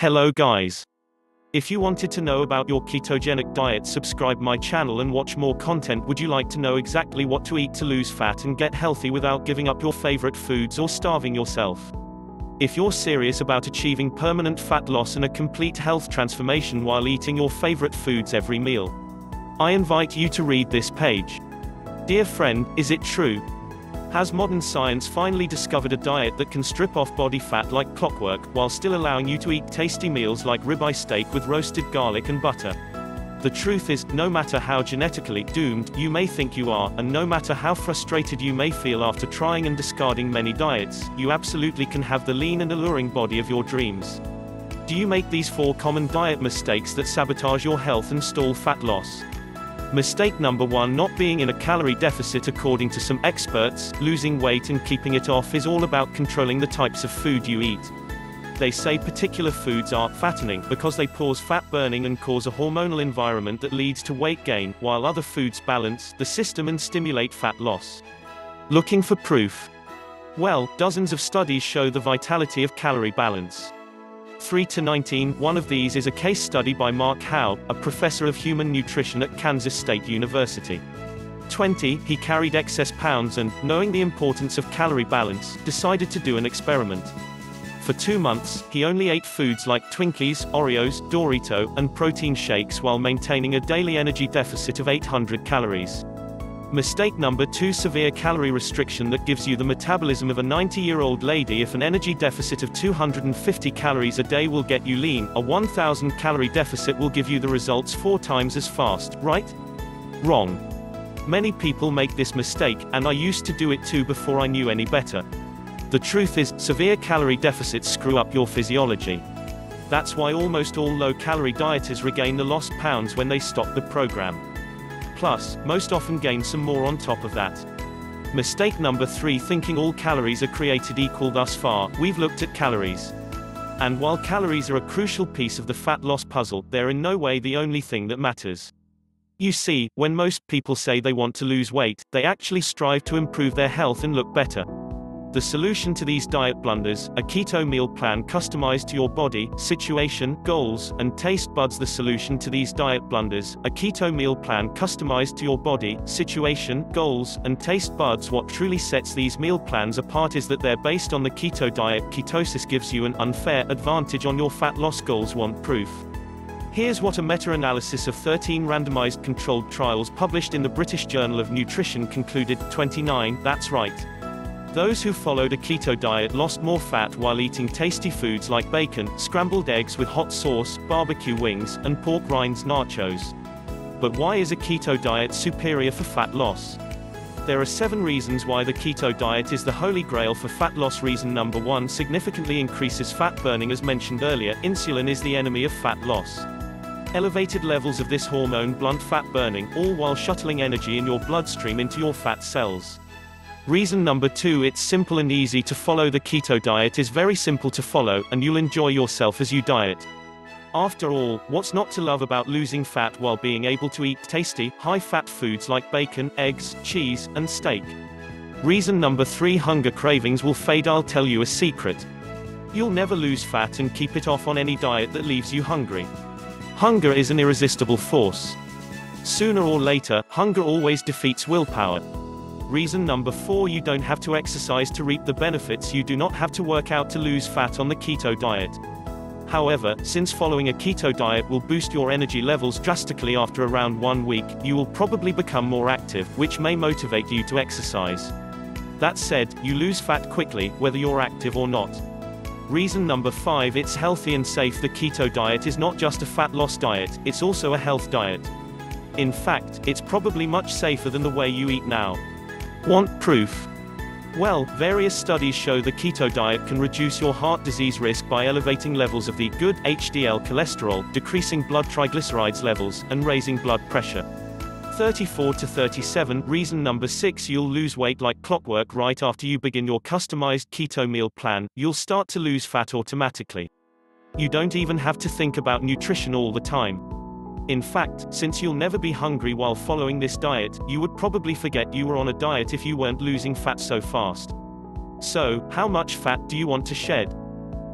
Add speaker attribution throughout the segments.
Speaker 1: Hello guys. If you wanted to know about your ketogenic diet subscribe my channel and watch more content would you like to know exactly what to eat to lose fat and get healthy without giving up your favorite foods or starving yourself? If you're serious about achieving permanent fat loss and a complete health transformation while eating your favorite foods every meal, I invite you to read this page. Dear friend, is it true? Has modern science finally discovered a diet that can strip off body fat like clockwork, while still allowing you to eat tasty meals like ribeye steak with roasted garlic and butter? The truth is, no matter how genetically doomed you may think you are, and no matter how frustrated you may feel after trying and discarding many diets, you absolutely can have the lean and alluring body of your dreams. Do you make these four common diet mistakes that sabotage your health and stall fat loss? Mistake number one not being in a calorie deficit according to some experts, losing weight and keeping it off is all about controlling the types of food you eat. They say particular foods are fattening because they pause fat burning and cause a hormonal environment that leads to weight gain, while other foods balance the system and stimulate fat loss. Looking for proof? Well, dozens of studies show the vitality of calorie balance. 3 to 19. One of these is a case study by Mark Haub, a professor of human nutrition at Kansas State University. 20. He carried excess pounds and, knowing the importance of calorie balance, decided to do an experiment. For two months, he only ate foods like Twinkies, Oreos, Dorito, and protein shakes while maintaining a daily energy deficit of 800 calories. Mistake number 2 Severe calorie restriction that gives you the metabolism of a 90-year-old lady if an energy deficit of 250 calories a day will get you lean, a 1000 calorie deficit will give you the results four times as fast, right? Wrong. Many people make this mistake, and I used to do it too before I knew any better. The truth is, severe calorie deficits screw up your physiology. That's why almost all low-calorie dieters regain the lost pounds when they stop the program. Plus, most often gain some more on top of that. Mistake number 3 Thinking all calories are created equal thus far, we've looked at calories. And while calories are a crucial piece of the fat loss puzzle, they're in no way the only thing that matters. You see, when most people say they want to lose weight, they actually strive to improve their health and look better. The solution to these diet blunders, a keto meal plan customized to your body, situation, goals, and taste buds. The solution to these diet blunders, a keto meal plan customized to your body, situation, goals, and taste buds. What truly sets these meal plans apart is that they're based on the keto diet. Ketosis gives you an unfair advantage on your fat loss goals. Want proof? Here's what a meta-analysis of 13 randomized controlled trials published in the British Journal of Nutrition concluded, 29, that's right. Those who followed a keto diet lost more fat while eating tasty foods like bacon, scrambled eggs with hot sauce, barbecue wings, and pork rinds nachos. But why is a keto diet superior for fat loss? There are seven reasons why the keto diet is the holy grail for fat loss. Reason number one significantly increases fat burning as mentioned earlier, insulin is the enemy of fat loss. Elevated levels of this hormone blunt fat burning, all while shuttling energy in your bloodstream into your fat cells. Reason number two it's simple and easy to follow the keto diet is very simple to follow, and you'll enjoy yourself as you diet. After all, what's not to love about losing fat while being able to eat tasty, high-fat foods like bacon, eggs, cheese, and steak? Reason number three hunger cravings will fade I'll tell you a secret. You'll never lose fat and keep it off on any diet that leaves you hungry. Hunger is an irresistible force. Sooner or later, hunger always defeats willpower. Reason number 4 You don't have to exercise to reap the benefits you do not have to work out to lose fat on the keto diet. However, since following a keto diet will boost your energy levels drastically after around one week, you will probably become more active, which may motivate you to exercise. That said, you lose fat quickly, whether you're active or not. Reason number 5 It's healthy and safe The keto diet is not just a fat loss diet, it's also a health diet. In fact, it's probably much safer than the way you eat now. Want proof? Well, various studies show the keto diet can reduce your heart disease risk by elevating levels of the good HDL cholesterol, decreasing blood triglycerides levels, and raising blood pressure. 34 to 37 Reason number 6 You'll lose weight like clockwork right after you begin your customized keto meal plan, you'll start to lose fat automatically. You don't even have to think about nutrition all the time. In fact, since you'll never be hungry while following this diet, you would probably forget you were on a diet if you weren't losing fat so fast. So, how much fat do you want to shed?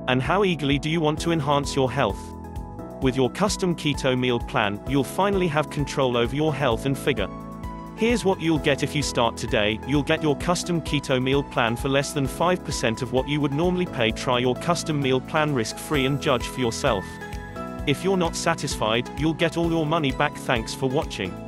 Speaker 1: And how eagerly do you want to enhance your health? With your custom keto meal plan, you'll finally have control over your health and figure. Here's what you'll get if you start today. You'll get your custom keto meal plan for less than 5% of what you would normally pay. Try your custom meal plan risk-free and judge for yourself. If you're not satisfied, you'll get all your money back. Thanks for watching.